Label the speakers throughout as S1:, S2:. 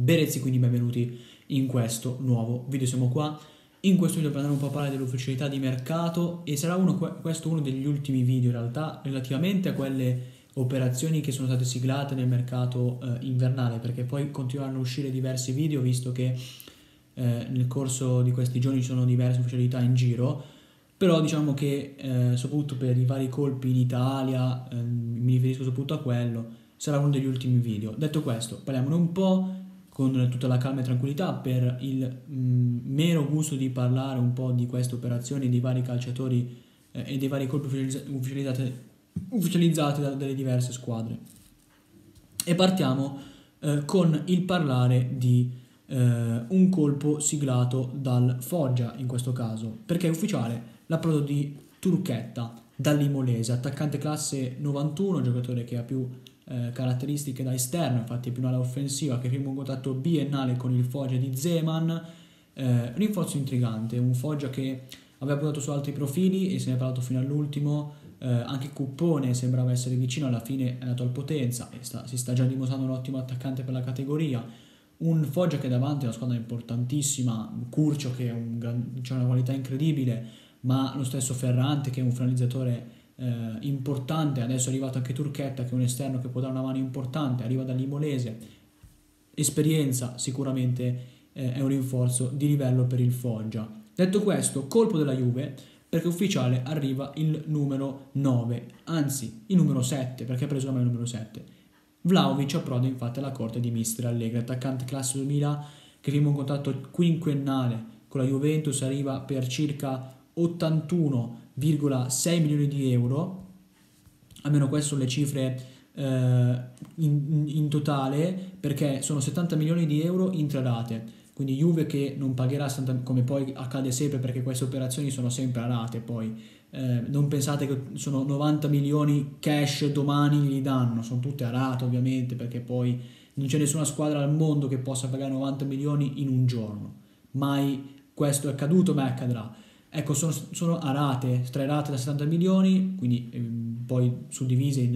S1: Berezzi, quindi benvenuti in questo nuovo video. Siamo qua in questo video per andare un po' a parlare dell'ufficialità di mercato e sarà uno, questo uno degli ultimi video in realtà relativamente a quelle operazioni che sono state siglate nel mercato eh, invernale perché poi continueranno a uscire diversi video visto che eh, nel corso di questi giorni ci sono diverse ufficialità in giro però diciamo che eh, soprattutto per i vari colpi in Italia ehm, mi riferisco soprattutto a quello sarà uno degli ultimi video detto questo parliamone un po' con tutta la calma e tranquillità per il mh, mm, mero gusto di parlare un po' di queste operazioni, dei vari calciatori eh, e dei vari colpi ufficializzati, ufficializzati da, dalle diverse squadre. E partiamo eh, con il parlare di eh, un colpo siglato dal Foggia in questo caso, perché è ufficiale l'approdo di Turchetta dall'Imolese, attaccante classe 91, giocatore che ha più eh, caratteristiche da esterno, infatti è un'ala offensiva che firma un contatto biennale con il Foggia di Zeman, eh, rinforzo intrigante, un Foggia che aveva puntato su altri profili e se ne è parlato fino all'ultimo, eh, anche Cuppone sembrava essere vicino, alla fine è andato al potenza e sta, si sta già dimostrando un ottimo attaccante per la categoria, un Foggia che davanti è una squadra importantissima, Curcio che ha un, una qualità incredibile, ma lo stesso Ferrante che è un finalizzatore eh, importante, adesso è arrivato anche Turchetta che è un esterno che può dare una mano importante, arriva dall'Imolese, esperienza sicuramente eh, è un rinforzo di livello per il Foggia. Detto questo, colpo della Juve perché ufficiale arriva il numero 9, anzi il numero 7 perché ha preso la mano il numero 7. Vlaovic approda infatti alla corte di Mister Allegri, attaccante classe 2000 che firma un contratto quinquennale con la Juventus, arriva per circa 81 1,6 milioni di euro, almeno queste sono le cifre eh, in, in, totale, perché sono 70 milioni di euro in tre rate. Quindi Juve che non pagherà, come poi accade sempre perché queste operazioni sono sempre a rate poi. Eh, non pensate che sono 90 milioni cash domani li danno, sono tutte a rate ovviamente perché poi non c'è nessuna squadra al mondo che possa pagare 90 milioni in un giorno. Mai questo è accaduto, ma accadrà. Ecco, sono, sono a rate, tre rate da 70 milioni, quindi eh, poi suddivise, in,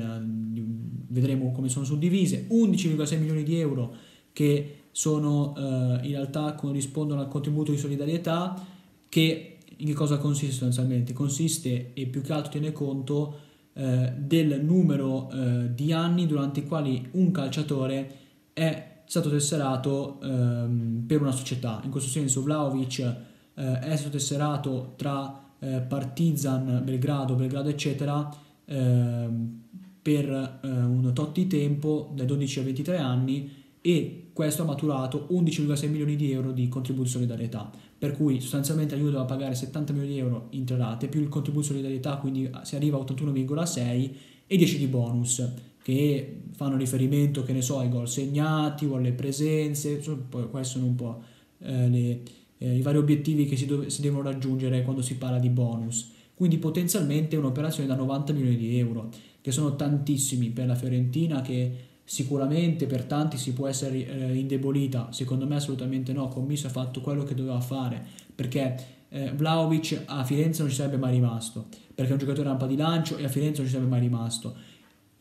S1: in, vedremo come sono suddivise, 11,6 milioni di euro che sono eh, in realtà corrispondono al contributo di solidarietà che in che cosa consiste sostanzialmente? Consiste e più che altro tiene conto eh, del numero eh, di anni durante i quali un calciatore è stato tesserato ehm, per una società. In questo senso Vlaovic eh, stato tesserato tra eh, Partizan, Belgrado, Belgrado eccetera ehm, per eh, un tot di tempo, dai 12 ai 23 anni e questo ha maturato 11,6 milioni di euro di contributo solidarietà, per cui sostanzialmente l'aiuto doveva pagare 70 milioni di euro in tre rate, più il contributo solidarietà, quindi si arriva a 81,6 e 10 di bonus che fanno riferimento, che ne so, ai gol segnati o alle presenze, poi queste sono un po' eh, le, eh, i vari obiettivi che si, dove, si devono raggiungere quando si parla di bonus. Quindi potenzialmente un'operazione da 90 milioni di euro, che sono tantissimi per la Fiorentina che sicuramente per tanti si può essere eh, indebolita, secondo me assolutamente no, Commisso ha fatto quello che doveva fare, perché eh, Vlaovic a Firenze non ci sarebbe mai rimasto, perché è un giocatore rampa di lancio e a Firenze non ci sarebbe mai rimasto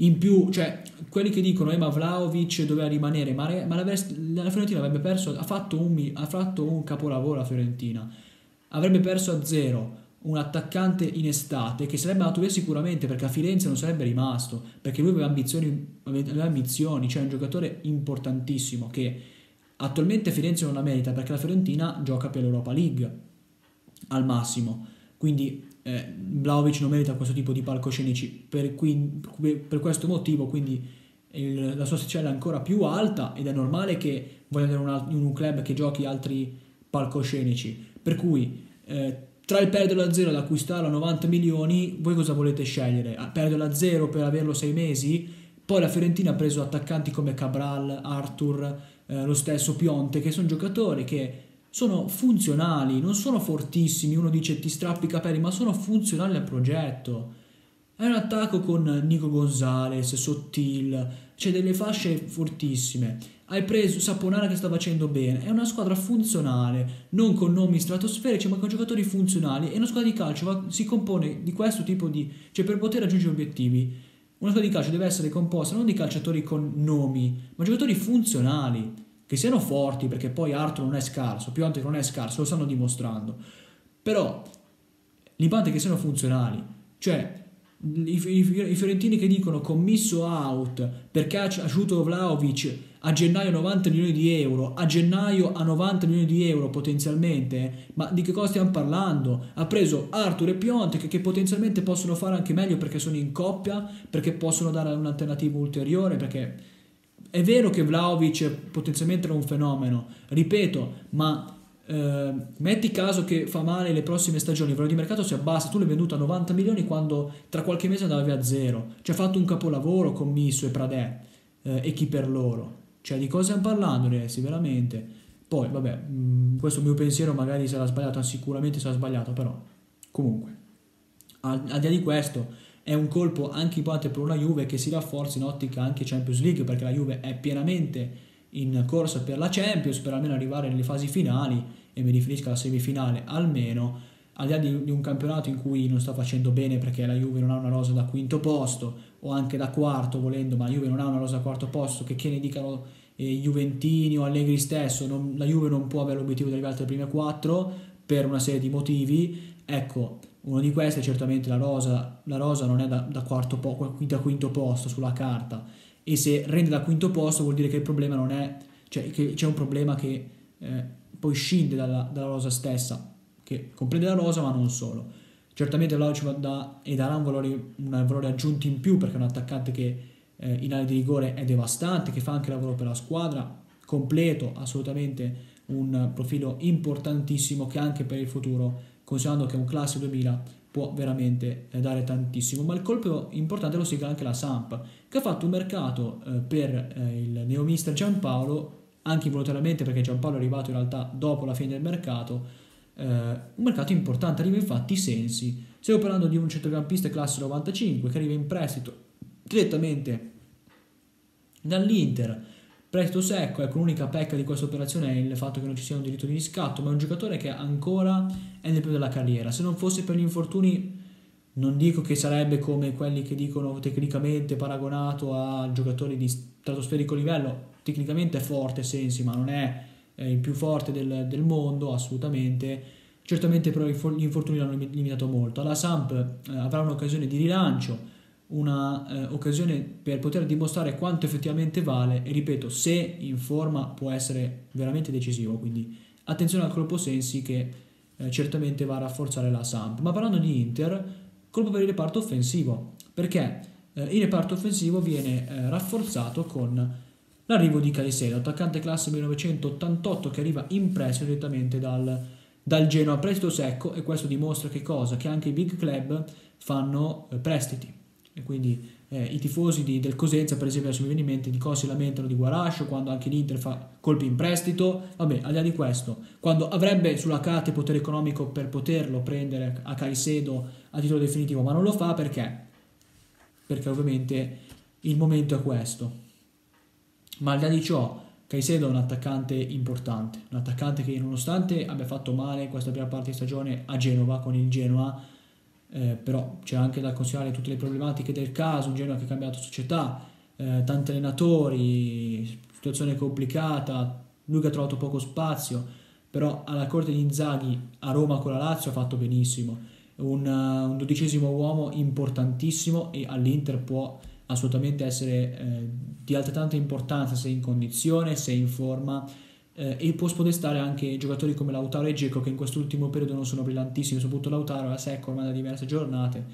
S1: in più, cioè, quelli che dicono Ema eh, Vlaovic doveva rimanere, ma, ma la, la, Fiorentina avrebbe perso, ha fatto, un, ha fatto un capolavoro la Fiorentina, avrebbe perso a zero un attaccante in estate che sarebbe andato via sicuramente perché a Firenze non sarebbe rimasto, perché lui aveva ambizioni, aveva ambizioni, cioè un giocatore importantissimo che attualmente Firenze non la merita perché la Fiorentina gioca per l'Europa League al massimo, quindi eh, Vlaovic non merita questo tipo di palcoscenici per, qui, per questo motivo quindi il, la sua asticella è ancora più alta ed è normale che voglia andare in un, club che giochi altri palcoscenici per cui eh, tra il perdere a zero ed acquistarlo a 90 milioni voi cosa volete scegliere? perdere a zero per averlo sei mesi? poi la Fiorentina ha preso attaccanti come Cabral, Arthur, eh, lo stesso Pionte che sono giocatori che sono funzionali, non sono fortissimi, uno dice ti strappi i capelli, ma sono funzionali al progetto. È un attacco con Nico Gonzalez, Sottil, c'è delle fasce fortissime. Hai preso Saponara che sta facendo bene. È una squadra funzionale, non con nomi stratosferici, ma con giocatori funzionali. E una squadra di calcio va, si compone di questo tipo di. cioè per poter raggiungere obiettivi. Una squadra di calcio deve essere composta non di calciatori con nomi, ma giocatori funzionali che siano forti, perché poi Arthur non è scarso, Piontek non è scarso, lo stanno dimostrando, però l'importante è che siano funzionali, cioè i, i, i fiorentini che dicono commisso out perché ha asciuto Vlaovic a gennaio 90 milioni di euro, a gennaio a 90 milioni di euro potenzialmente, ma di che cosa stiamo parlando? Ha preso Arthur e Piontek che potenzialmente possono fare anche meglio perché sono in coppia, perché possono dare un'alternativa ulteriore, perché è vero che Vlaovic potenzialmente era un fenomeno, ripeto, ma eh, metti caso che fa male le prossime stagioni, il valore di mercato si abbassa, tu l'hai venduto a 90 milioni quando tra qualche mese andava via a zero, ci ha fatto un capolavoro con Misso e Pradè eh, e chi per loro, cioè di cosa stiamo parlando Resti, veramente? Poi vabbè, mh, mm, questo mio pensiero magari sarà sbagliato, sicuramente sarà sbagliato, però comunque, al, al di là di questo è un colpo anche importante per una Juve che si rafforza in ottica anche Champions League perché la Juve è pienamente in corsa per la Champions per almeno arrivare nelle fasi finali e mi riferisco alla semifinale almeno al di là di, un campionato in cui non sta facendo bene perché la Juve non ha una rosa da quinto posto o anche da quarto volendo ma la Juve non ha una rosa da quarto posto che, che ne dicano eh, Juventini o Allegri stesso? Non, la Juve non può avere l'obiettivo di arrivare tra le prime quattro per una serie di motivi. Ecco uno di questi è certamente la rosa la rosa non è da, da, po- da quinto posto sulla carta e se rende da quinto posto vuol dire che il problema non è, cioè che c'è un problema che eh, poi scinde dalla, dalla, rosa stessa, che comprende la rosa ma non solo. Certamente Vlaovic va da, e darà un valore, un valore aggiunto in più perché è un attaccante che eh, in area di rigore è devastante, che fa anche lavoro per la squadra, completo, assolutamente un profilo importantissimo che anche per il futuro, considerando che un classe 2000, può veramente eh, dare tantissimo. Ma il colpo importante lo sigla anche la Samp, che ha fatto un mercato eh, per eh, il neomister Giampaolo, anche involontariamente perché Giampaolo è arrivato in realtà dopo la fine del mercato, un mercato importante, arriva infatti Sensi. Stiamo parlando di un centrocampista classe 95 che arriva in prestito direttamente dall'Inter prestito secco, ecco l'unica pecca di questa operazione è il fatto che non ci sia un diritto di riscatto, ma è un giocatore che ancora è nel periodo della carriera. Se non fosse per gli infortuni, non dico che sarebbe come quelli che dicono tecnicamente paragonato a giocatori di stratosferico livello, tecnicamente è forte Sensi, ma non è il più forte del, del mondo, assolutamente. Certamente però gli infortuni l'hanno limitato molto. Alla Samp eh, avrà un'occasione di rilancio, un'occasione eh, per poter dimostrare quanto effettivamente vale e ripeto se in forma può essere veramente decisivo quindi attenzione al colpo sensi che eh, certamente va a rafforzare la Samp. Ma parlando di Inter colpo per il reparto offensivo perché eh, il reparto offensivo viene eh, rafforzato con l'arrivo di Caicedo attaccante classe 1988 che arriva in prestito direttamente dal, dal Genoa. Prestito secco e questo dimostra che cosa? che anche i big club fanno eh, prestiti e quindi eh, i tifosi di, del Cosenza, per esempio, adesso mi viene in mente di cosa si lamentano di Guarascio quando anche l'Inter fa colpi in prestito. Vabbè, al di là di questo, quando avrebbe sulla carta il potere economico per poterlo prendere a Caicedo a titolo definitivo, ma non lo fa perché? Perché ovviamente il momento è questo. Ma al di là di ciò, Caicedo è un attaccante importante, un attaccante che nonostante abbia fatto male questa prima parte di stagione a Genova con il Genoa, eh, però c'è anche da considerare tutte le problematiche del caso, un Genoa che ha cambiato società, eh, tanti allenatori, situazione complicata, lui che ha trovato poco spazio, però alla corte di Inzaghi a Roma con la Lazio ha fatto benissimo, un, uh, un dodicesimo uomo importantissimo e all'Inter può assolutamente essere eh, di altrettanta importanza se in condizione, se in forma eh, e può spodestare anche giocatori come Lautaro e Geco che in quest'ultimo periodo non sono brillantissimi, soprattutto Lautaro è secco ormai da diverse giornate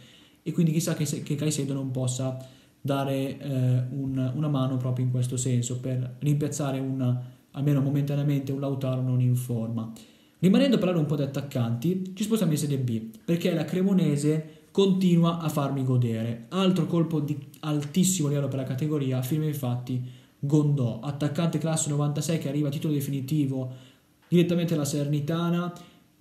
S1: e quindi chissà che, che Caicedo non possa dare eh, un, una mano proprio in questo senso per rimpiazzare un, almeno momentaneamente un Lautaro non in forma. Rimanendo a parlare un po' di attaccanti, ci spostiamo in Serie B perché la Cremonese continua a farmi godere. Altro colpo di altissimo livello per la categoria, firma infatti Gondò, attaccante classe 96 che arriva a titolo definitivo direttamente alla Sernitana,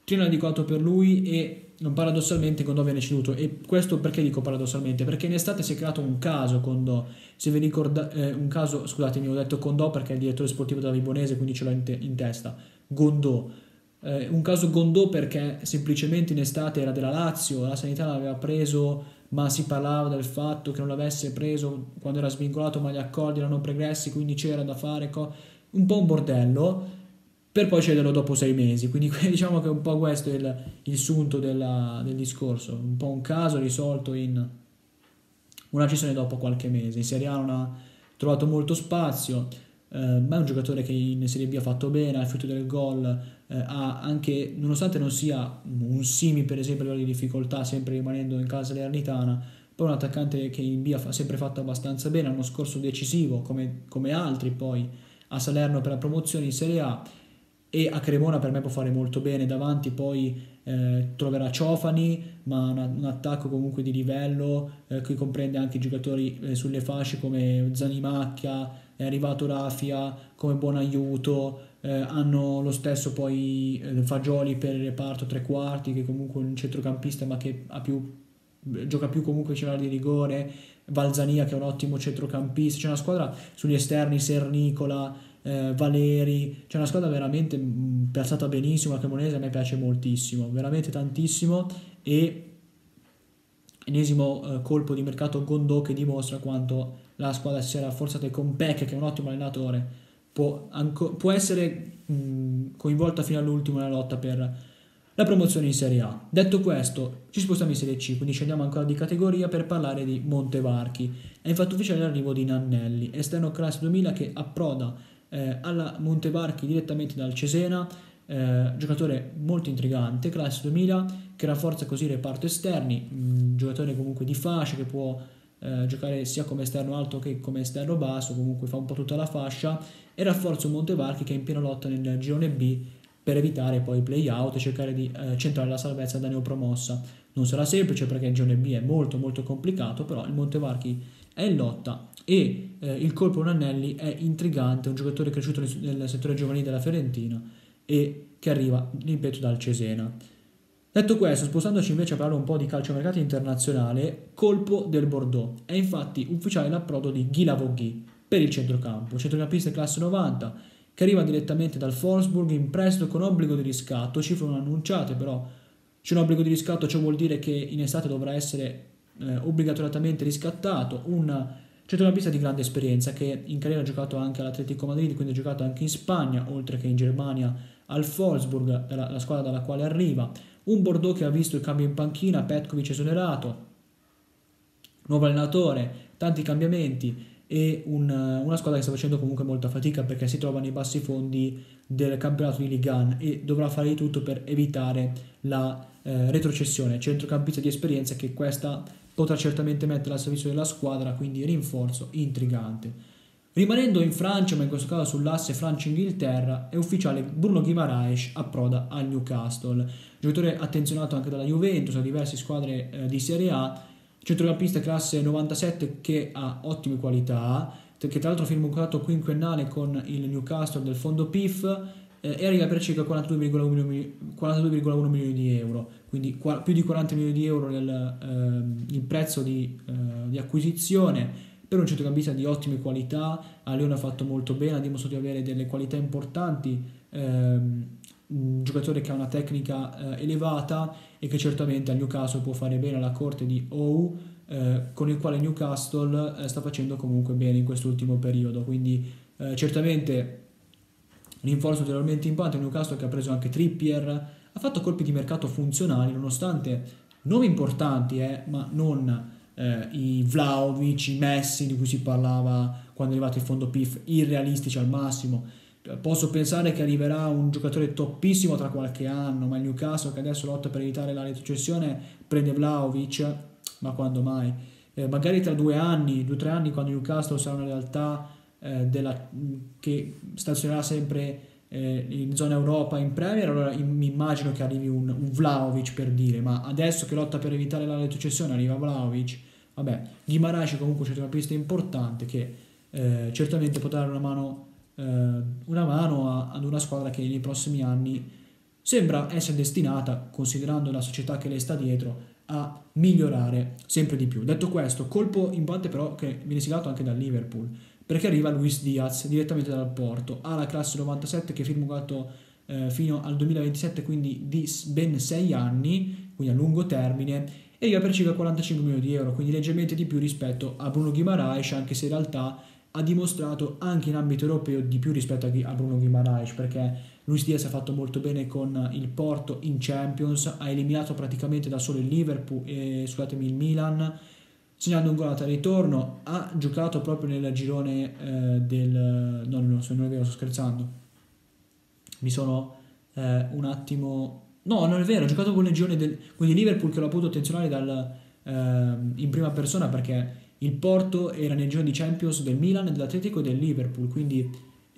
S1: trino dedicato per lui e paradossalmente Gondò viene ceduto. E questo perché dico paradossalmente? Perché in estate si è creato un caso Condò se vi ricordate eh, un caso scusatemi ho detto Condò perché è il direttore sportivo della Vibonese quindi ce l'ho in, te- in testa. Gondò. Eh, un caso Gondò perché semplicemente in estate era della Lazio la Sanità l'aveva preso ma si parlava del fatto che non l'avesse preso quando era svincolato ma gli accordi erano pregressi quindi c'era da fare un po' un bordello per poi cederlo dopo sei mesi. Quindi diciamo che un po' questo è il, il sunto della, del discorso, un po' un caso risolto in una cessione dopo qualche mese. In Serie A non ha trovato molto spazio, eh, ma è un giocatore che in Serie B ha fatto bene, ha frutto del gol, eh, ha anche, nonostante non sia un Simi per esempio di difficoltà, sempre rimanendo in casa salernitana, poi un attaccante che in B ha sempre fatto abbastanza bene, l'anno scorso decisivo come, come altri poi a Salerno per la promozione in Serie A e a Cremona per me può fare molto bene. Davanti poi eh, troverà Ciofani ma un, un, attacco comunque di livello eh, che comprende anche giocatori eh, sulle fasce come Zanimacchia è arrivato Rafia come buon aiuto eh, hanno lo stesso poi eh, Fagioli per il reparto tre quarti che comunque è un centrocampista ma che più gioca più comunque in di rigore. Valzania che è un ottimo centrocampista. C'è una squadra sugli esterni Sernicola eh, Valeri, c'è una squadra veramente mm, piazzata benissimo, la Cremonese a me piace moltissimo, veramente tantissimo e ennesimo eh, colpo di mercato Gondò che dimostra quanto la squadra si sia rafforzata con Peck che è un ottimo allenatore può, anco, può essere mh, mm, coinvolta fino all'ultimo nella lotta per la promozione in Serie A. Detto questo, ci spostiamo in Serie C, quindi scendiamo ancora di categoria per parlare di Montevarchi. È infatti ufficiale l'arrivo di Nannelli, esterno classe 2000 che approda eh, alla Montevarchi direttamente dal Cesena, eh, giocatore molto intrigante, classe 2000, che rafforza così il reparto esterni, mh, mm, giocatore comunque di fascia che può eh, giocare sia come esterno alto che come esterno basso, comunque fa un po' tutta la fascia, e rafforza un Montevarchi che è in piena lotta nel girone B per evitare poi play out e cercare di eh, centrare la salvezza da neopromossa. Non sarà semplice perché il girone B è molto molto complicato, però il Montevarchi è in lotta e eh, il colpo Nannelli è intrigante, un giocatore cresciuto nel settore giovanile della Fiorentina e che arriva, ripeto, dal Cesena. Detto questo, spostandoci invece a parlare un po' di calciomercato internazionale, colpo del Bordeaux. È infatti ufficiale l'approdo di Guy Lavogui per il centrocampo, centrocampista classe 90, che arriva direttamente dal Forsburg in prestito con obbligo di riscatto, cifre non annunciate però c'è un obbligo di riscatto, ciò vuol dire che in estate dovrà essere eh, obbligatoriamente riscattato, un centrocampista di grande esperienza che in carriera ha giocato anche all'Atletico Madrid, quindi ha giocato anche in Spagna, oltre che in Germania al Wolfsburg, la, la squadra dalla quale arriva, un Bordeaux che ha visto il cambio in panchina, Petkovic esonerato, nuovo allenatore, tanti cambiamenti e un, una squadra che sta facendo comunque molta fatica perché si trova nei bassi fondi del campionato di Ligue 1 e dovrà fare di tutto per evitare la eh, retrocessione, centrocampista di esperienza che questa potrà certamente mettere al servizio della squadra, quindi rinforzo intrigante. Rimanendo in Francia, ma in questo caso sull'asse Francia-Inghilterra, è ufficiale Bruno Guimaraes approda al Newcastle, giocatore attenzionato anche dalla Juventus, a diverse squadre eh, di Serie A, centrocampista classe 97 che ha ottime qualità, che tra l'altro firma un contratto quinquennale con il Newcastle del fondo PIF eh, e arriva per circa 42,1 42,1 milioni di euro, quindi più di 40 milioni di euro nel eh, prezzo di, eh, di, acquisizione. Per un centrocampista di ottime qualità, a Leone ha fatto molto bene, ha dimostrato di avere delle qualità importanti, ehm, un giocatore che ha una tecnica eh, elevata e che certamente al Newcastle può fare bene alla corte di OU, eh, con il quale Newcastle eh, sta facendo comunque bene in quest'ultimo periodo, quindi certamente rinforzo ulteriormente importante Newcastle che ha preso anche Trippier, ha fatto colpi di mercato funzionali nonostante nomi importanti, eh, ma non eh, i Vlaovic, i Messi di cui si parlava quando è arrivato il fondo PIF, irrealistici al massimo. Posso pensare che arriverà un giocatore toppissimo tra qualche anno, ma il Newcastle che adesso lotta per evitare la retrocessione prende Vlaovic, ma quando mai? Eh, magari tra due anni, due o tre anni, quando Newcastle sarà una realtà eh, della, che stazionerà sempre eh, in zona Europa in Premier, allora mi immagino che arrivi un, un Vlaovic per dire, ma adesso che lotta per evitare la retrocessione arriva Vlaovic, vabbè, Guimaraes comunque c'è una pista importante che eh, certamente potrà dare una mano, una mano ad una squadra che nei prossimi anni sembra essere destinata, considerando la società che le sta dietro, a migliorare sempre di più. Detto questo, colpo importante però che viene siglato anche dal Liverpool perché arriva Luis Diaz direttamente dal Porto, ha la classe 97 che firma un contratto eh, fino al 2027, quindi di ben 6 anni, quindi a lungo termine, e arriva per circa 45 milioni di euro, quindi leggermente di più rispetto a Bruno Guimaraes, anche se in realtà ha dimostrato anche in ambito europeo di più rispetto a, Bruno Guimaraes perché Luis Diaz ha fatto molto bene con il Porto in Champions, ha eliminato praticamente da solo il Liverpool e scusatemi il Milan, segnando un gol a ritorno, ha giocato proprio nel girone eh, del... no, no, non è vero, sto scherzando. Mi sono eh, un attimo... No, non è vero, ha giocato con il girone del... quindi Liverpool che l'ho potuto attenzionare dal, eh, in prima persona perché il Porto era nel girone di Champions del Milan, dell'Atletico e del Liverpool, quindi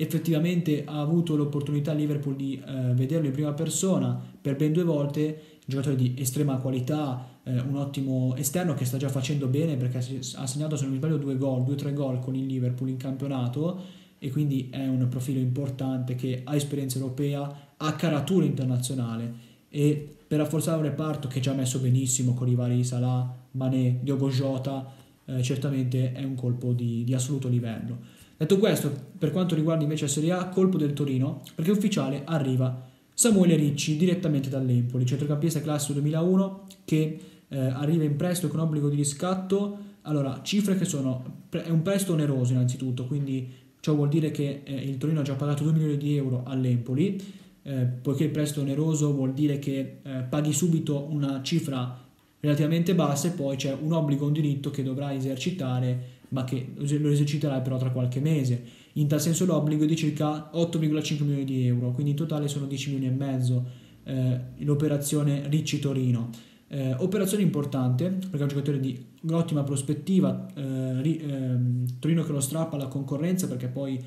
S1: effettivamente ha avuto l'opportunità Liverpool di eh, vederlo in prima persona per ben due volte, giocatore di estrema qualità, eh, un ottimo esterno che sta già facendo bene perché ha segnato se non mi sbaglio due gol, due o tre gol con il Liverpool in campionato e quindi è un profilo importante che ha esperienza europea, ha caratura internazionale e per rafforzare un reparto che ci ha messo benissimo con i vari Salah, Mané, Diogo Jota, eh, certamente è un colpo di, di assoluto livello. Detto questo, per quanto riguarda invece la Serie A, colpo del Torino, perché ufficiale arriva Samuele Ricci direttamente dall'Empoli, centrocampista classe 2001 che eh, arriva in prestito con obbligo di riscatto. Allora, cifre che sono è un prestito oneroso innanzitutto, quindi ciò vuol dire che eh, il Torino ha già pagato 2 milioni di euro all'Empoli, eh, poiché il prestito oneroso vuol dire che eh, paghi subito una cifra relativamente bassa e poi c'è un obbligo, un diritto che dovrai esercitare ma che lo eserciterai però tra qualche mese. In tal senso l'obbligo è di circa 8,5 milioni di euro, quindi in totale sono 10 milioni e mezzo eh, l'operazione Ricci Torino. Eh, operazione importante perché è un giocatore di ottima prospettiva, eh, ri, ehm, Torino che lo strappa alla concorrenza perché poi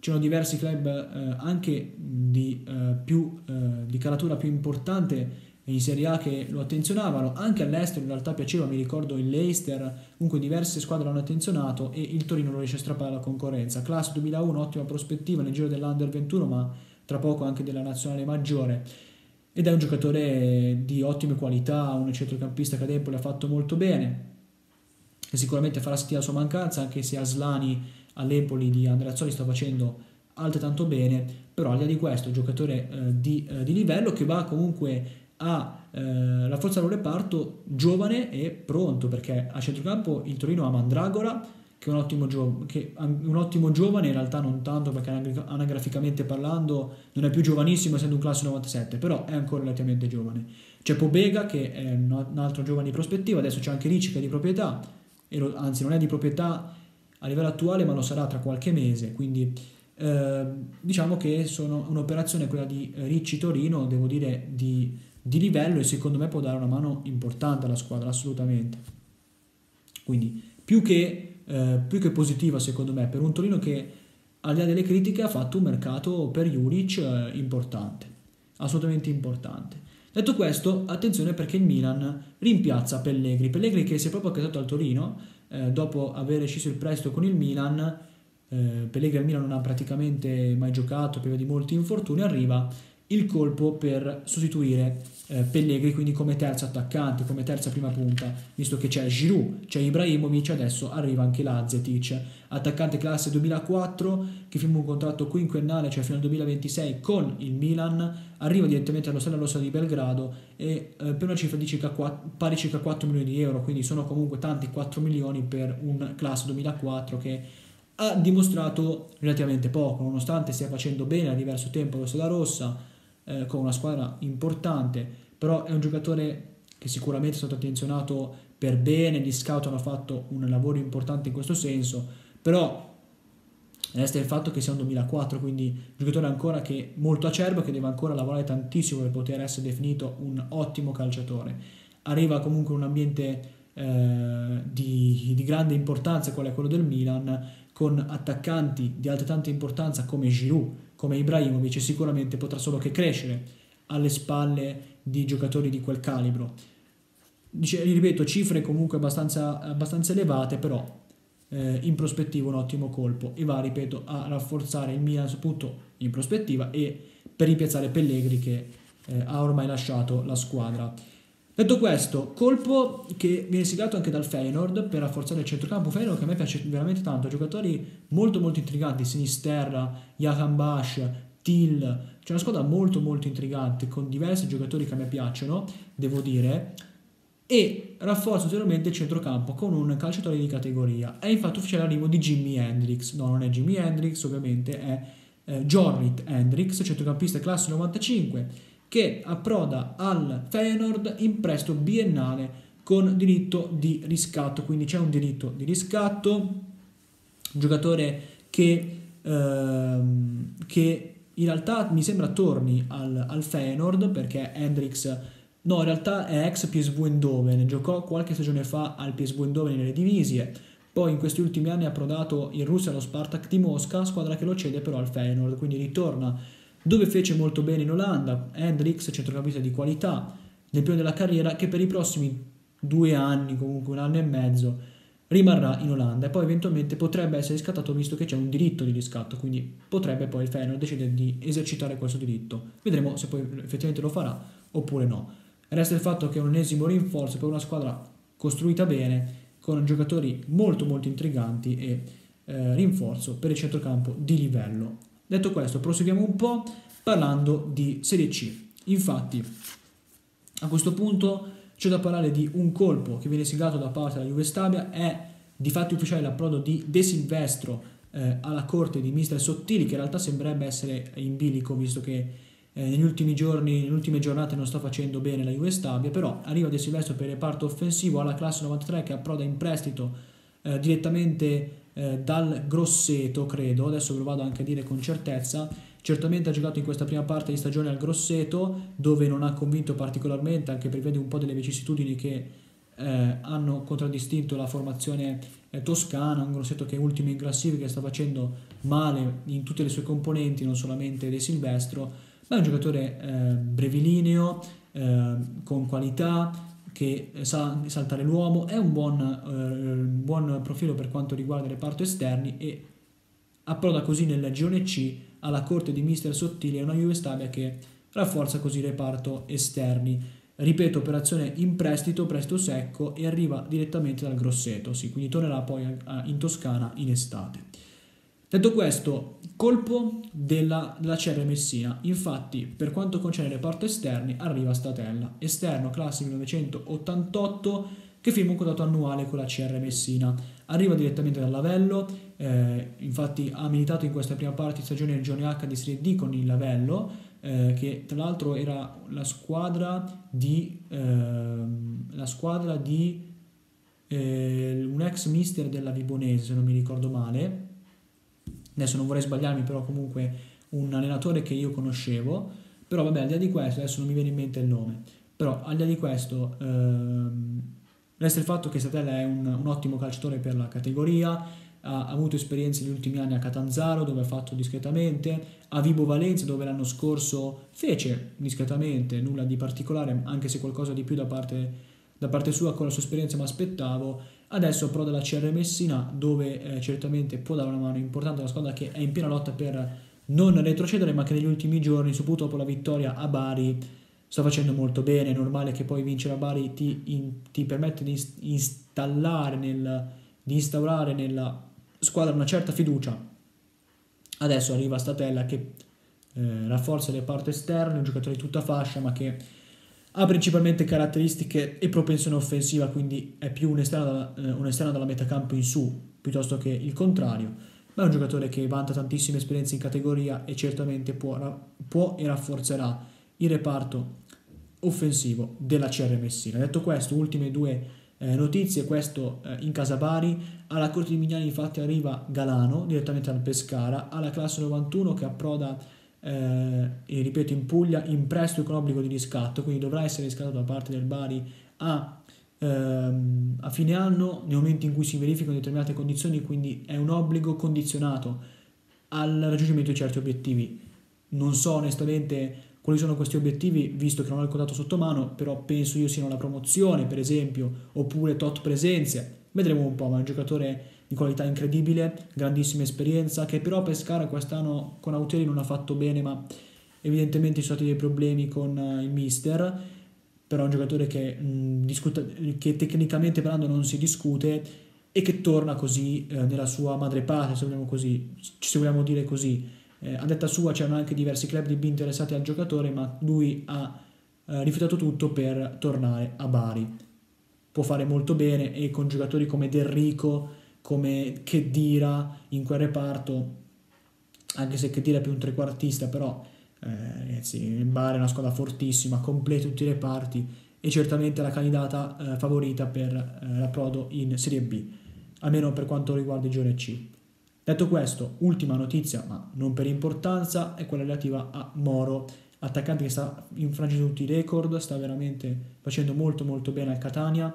S1: c'erano diversi club eh, anche di, eh, più, eh, di caratura più importante in Serie A che lo attenzionavano, anche all'estero in realtà piaceva, mi ricordo il Leicester, comunque diverse squadre l'hanno attenzionato e il Torino non riesce a strappare la concorrenza. Classe 2001, ottima prospettiva nel giro dell'Under 21, ma tra poco anche della nazionale maggiore. Ed è un giocatore di ottime qualità, un centrocampista che ad Empoli ha fatto molto bene, e sicuramente farà sentire la sua mancanza, anche se Aslani all'Empoli di Andreazzoli sta facendo altrettanto bene, però al di là di questo giocatore eh, di, eh, di livello che va comunque a eh, rafforzare un reparto giovane e pronto perché a centrocampo il Torino ha Mandragora che è un ottimo, gio- che un ottimo giovane in realtà non tanto perché anagraficamente parlando non è più giovanissimo essendo un classe 97 però è ancora relativamente giovane. C'è Pobega che è un altro giovane di prospettiva adesso c'è anche Ricci che è di proprietà lo, anzi non è di proprietà a livello attuale ma lo sarà tra qualche mese quindi eh, diciamo che sono un'operazione quella di Ricci Torino devo dire di di livello e secondo me può dare una mano importante alla squadra, assolutamente. Quindi più che, eh, più che positiva secondo me per un Torino che al di là delle critiche ha fatto un mercato per Juric eh, importante, assolutamente importante. Detto questo, attenzione perché il Milan rimpiazza Pellegri, Pellegri che si è proprio accasato al Torino eh, dopo aver sceso il prestito con il Milan, eh, Pellegri al Milan non ha praticamente mai giocato per via di molti infortuni, arriva il colpo per sostituire eh, Pellegrini quindi come terzo attaccante, come terza prima punta, visto che c'è Giroud, c'è Ibrahimovic, adesso arriva anche Lazetic, attaccante classe 2004 che firma un contratto quinquennale, cioè fino al 2026 con il Milan, arriva direttamente allo Stella Rossa di Belgrado e eh, per una cifra di circa 4, pari circa 4 milioni di euro, quindi sono comunque tanti 4 milioni per un classe 2004 che ha dimostrato relativamente poco, nonostante stia facendo bene da diverso tempo lo Stella Rossa, eh, con una squadra importante, però è un giocatore che sicuramente è stato attenzionato per bene, gli scout hanno fatto un lavoro importante in questo senso, però resta il fatto che sia un 2004, quindi un giocatore ancora che molto acerbo, che deve ancora lavorare tantissimo per poter essere definito un ottimo calciatore. Arriva comunque in un ambiente eh, di, di, grande importanza, quale è quello del Milan, con attaccanti di altrettanta importanza come Giroud, come Ibrahimovic sicuramente potrà solo che crescere alle spalle di giocatori di quel calibro. Dice, ripeto, cifre comunque abbastanza, abbastanza elevate, però eh, in prospettiva un ottimo colpo e va, ripeto, a rafforzare il Milan soprattutto in prospettiva e per rimpiazzare Pellegri che eh, ha ormai lasciato la squadra. Detto questo, colpo che viene siglato anche dal Feyenoord per rafforzare il centrocampo. Feyenoord che a me piace veramente tanto, giocatori molto molto intriganti, Sinisterra, Jahan Till, c'è una squadra molto molto intrigante con diversi giocatori che a me piacciono, devo dire. e rafforza ulteriormente il centrocampo con un calciatore di categoria. È infatti ufficiale l'arrivo di Jimi Hendrix, no non è Jimi Hendrix ovviamente, è eh, Jorrit Hendrix, centrocampista classe 95, che approda al Feyenoord in prestito biennale con diritto di riscatto, quindi c'è un diritto di riscatto, un giocatore che, ehm, che in realtà mi sembra torni al, al Feyenoord perché Hendrix No, in realtà è ex PSV Eindhoven, giocò qualche stagione fa al PSV Eindhoven nelle divisie, poi in questi ultimi anni ha approdato in Russia allo Spartak di Mosca, squadra che lo cede però al Feyenoord, quindi ritorna dove fece molto bene in Olanda, Hendrix, centrocampista di qualità, nel primo della carriera, che per i prossimi due anni, comunque un anno e mezzo, rimarrà in Olanda e poi eventualmente potrebbe essere riscattato visto che c'è un diritto di riscatto, quindi potrebbe poi il Feyenoord decidere di esercitare questo diritto. Vedremo se poi effettivamente lo farà oppure no. Resta il fatto che è un ennesimo rinforzo per una squadra costruita bene, con giocatori molto molto intriganti e eh, rinforzo per il centrocampo di livello. Detto questo, proseguiamo un po' parlando di Serie C. Infatti, a questo punto c'è da parlare di un colpo che viene siglato da parte della Juve Stabia, è di fatto ufficiale l'approdo di De Silvestro eh, alla corte di Mister Sottili, che in realtà sembrerebbe essere in bilico, visto che eh, negli ultimi giorni, nelle ultime giornate non sta facendo bene la Juve Stabia, però arriva De Silvestro per il reparto offensivo alla classe 93 che approda in prestito eh, direttamente eh, dal Grosseto, credo, adesso ve lo vado anche a dire con certezza, certamente ha giocato in questa prima parte di stagione al Grosseto, dove non ha convinto particolarmente, anche per vedi un po' delle vicissitudini che eh, hanno contraddistinto la formazione eh, toscana, un Grosseto che è ultimo in classifica, sta facendo male in tutte le sue componenti, non solamente De Silvestro, ma è un giocatore eh, brevilineo, eh, con qualità, che sa saltare l'uomo, è un buon, eh, buon profilo per quanto riguarda i reparto esterni e approda così nel girone C alla corte di Mister Sottili e una Juve Stabia che rafforza così il reparto esterni. Ripeto, operazione in prestito, prestito secco e arriva direttamente dal Grosseto, sì, quindi tornerà poi in Toscana in estate. Detto questo, colpo della, della CR Messina. Infatti, per quanto concerne le porte esterne, arriva Statella, esterno classe 1988, che firma un contratto annuale con la CR Messina. Arriva direttamente dal Lavello, eh, infatti ha militato in questa prima parte di stagione del Giorni H di Serie D con il Lavello, eh, che tra l'altro era la squadra di, eh, la squadra di eh, un ex mister della Vibonese, se non mi ricordo male adesso non vorrei sbagliarmi, però comunque un allenatore che io conoscevo, però vabbè, al di là di questo, adesso non mi viene in mente il nome, però al di là di questo, ehm, resta il fatto che Satella è un, un, ottimo calciatore per la categoria, ha, avuto esperienze negli ultimi anni a Catanzaro dove ha fatto discretamente, a Vibo Valencia dove l'anno scorso fece discretamente, nulla di particolare, anche se qualcosa di più da parte, da parte sua con la sua esperienza mi aspettavo, Adesso però dalla CR Messina dove eh, certamente può dare una mano importante alla squadra che è in piena lotta per non retrocedere ma che negli ultimi giorni, soprattutto dopo la vittoria a Bari, sta facendo molto bene. È normale che poi vincere a Bari ti, in, ti permette di installare, nel, di instaurare nella squadra una certa fiducia. Adesso arriva Statella che eh, rafforza le parti esterne, un giocatore di tutta fascia ma che ha principalmente caratteristiche e propensione offensiva, quindi è più un esterno, eh, un esterno dalla metacampo in su piuttosto che il contrario, ma è un giocatore che vanta tantissime esperienze in categoria e certamente può, può e rafforzerà il reparto offensivo della CR Messina. Detto questo, ultime due eh, notizie, questo eh, in casa Bari, alla Corte di Mignani infatti arriva Galano direttamente dal Pescara, alla classe 91 che approda eh, ripeto in Puglia in prestito con obbligo di riscatto, quindi dovrà essere riscattato da parte del Bari a, ehm, a fine anno nel momento in cui si verificano determinate condizioni, quindi è un obbligo condizionato al raggiungimento di certi obiettivi. Non so onestamente quali sono questi obiettivi, visto che non ho il contratto sotto mano, però penso io siano la promozione, per esempio, oppure tot presenze. Vedremo un po', ma un giocatore di qualità incredibile, grandissima esperienza, che però Pescara quest'anno con Auteri non ha fatto bene, ma evidentemente ci sono stati dei problemi con eh, il mister, però è un giocatore che, mh, discuta, che tecnicamente parlando non si discute e che torna così eh, nella sua madrepatria, se vogliamo, così, se vogliamo dire così. Eh, a detta sua c'erano anche diversi club di B interessati al giocatore, ma lui ha eh, rifiutato tutto per tornare a Bari. può fare molto bene e con giocatori come Del Rico, come Kedira in quel reparto, anche se Kedira è più un trequartista, però eh, ragazzi, il Bar è una squadra fortissima, completa tutti i reparti e certamente la candidata eh, favorita per eh, l'approdo in Serie B, almeno per quanto riguarda i giorni C. Detto questo, ultima notizia, ma non per importanza, è quella relativa a Moro attaccante che sta infrangendo tutti i record, sta veramente facendo molto molto bene al Catania,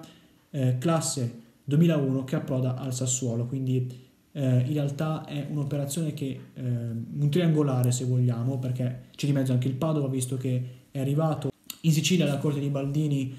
S1: eh, classe 2001 che approda al Sassuolo, quindi eh, in realtà è un'operazione che, eh, un triangolare se vogliamo, perché c'è di mezzo anche il Padova, visto che è arrivato in Sicilia alla corte di Baldini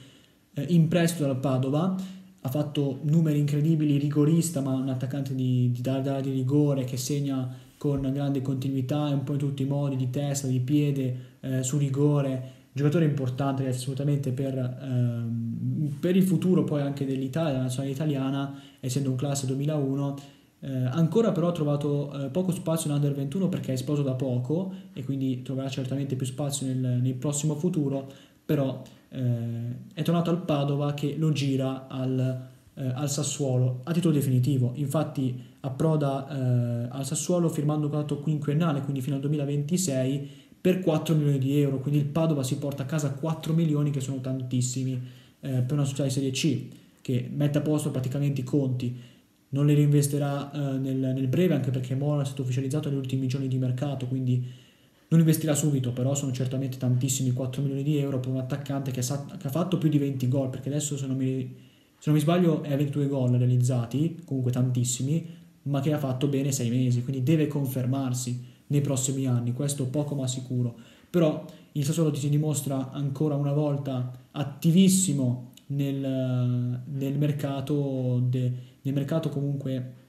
S1: eh, in prestito dal Padova, ha fatto numeri incredibili, rigorista, ma un attaccante di, di, di, di rigore che segna con grande continuità e un po' in tutti i modi, di testa, di piede, eh, su rigore, giocatore importante assolutamente per, ehm, per, il futuro poi anche dell'Italia, della nazionale italiana, essendo un classe 2001. Eh, ancora però ha trovato eh, poco spazio in Under 21 perché è esploso da poco e quindi troverà certamente più spazio nel, nel prossimo futuro, però eh, è tornato al Padova che lo gira al, eh, al Sassuolo a titolo definitivo. Infatti approda eh, al Sassuolo firmando un contratto quinquennale, quindi fino al 2026, per 4 milioni di euro. Quindi il Padova si porta a casa 4 milioni, che sono tantissimi eh, per una società di Serie C, che mette a posto praticamente i conti. Non li reinvestirà eh, nel, nel, breve, anche perché Mora è stato ufficializzato negli ultimi giorni di mercato, quindi non investirà subito, però sono certamente tantissimi 4 milioni di euro per un attaccante che, sa, che ha fatto più di 20 gol, perché adesso se non mi, se non mi sbaglio è a 22 gol realizzati, comunque tantissimi, ma che ha fatto bene 6 mesi, quindi deve confermarsi nei prossimi anni, questo poco ma sicuro. Però il Sassuolo si dimostra ancora una volta attivissimo nel, nel, mercato, de, nel mercato comunque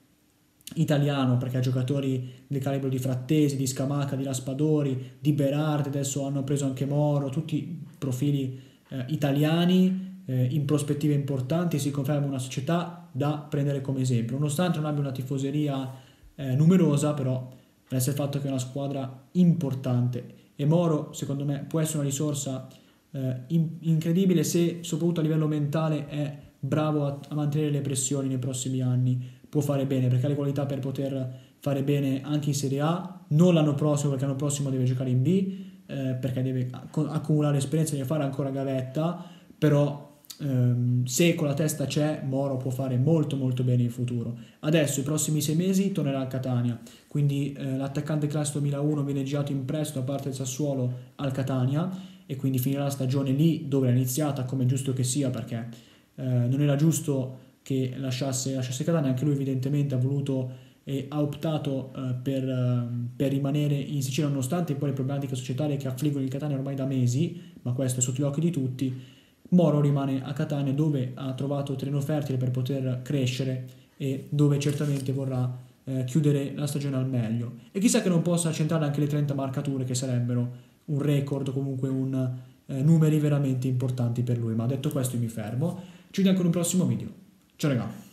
S1: italiano perché ha giocatori del calibro di Frattesi, di Scamaca, di Raspadori, di Berardi, adesso hanno preso anche Moro, tutti profili eh, italiani eh, in prospettive importanti, si conferma una società da prendere come esempio, nonostante non abbia una tifoseria eh, numerosa, però per il fatto che è una squadra importante. E Moro secondo me può essere una risorsa eh, in- incredibile se soprattutto a livello mentale è bravo a-, a mantenere le pressioni nei prossimi anni. Può fare bene perché ha le qualità per poter fare bene anche in Serie A. Non l'anno prossimo perché l'anno prossimo deve giocare in B eh, perché deve accumulare esperienza deve fare ancora gavetta. Però ehm, se con la testa c'è, Moro può fare molto molto bene in futuro. Adesso, i prossimi sei mesi, tornerà a Catania, quindi eh, l'attaccante classe 2001 viene girato in prestito da parte del Sassuolo al Catania e quindi finirà la stagione lì dove è iniziata, come giusto che sia, perché eh, non era giusto che lasciasse, lasciasse Catania, anche lui evidentemente ha voluto e ha optato uh, per, uh, per, rimanere in Sicilia nonostante poi le problematiche societarie che affliggono il Catania ormai da mesi, ma questo è sotto gli occhi di tutti, Moro rimane a Catania dove ha trovato terreno fertile per poter crescere e dove certamente vorrà eh, chiudere la stagione al meglio. E chissà che non possa centrare anche le 30 marcature che sarebbero un record, comunque un, eh, numeri veramente importanti per lui. Ma detto questo mi fermo. Ci vediamo con un prossimo video. Ciao ragazzi.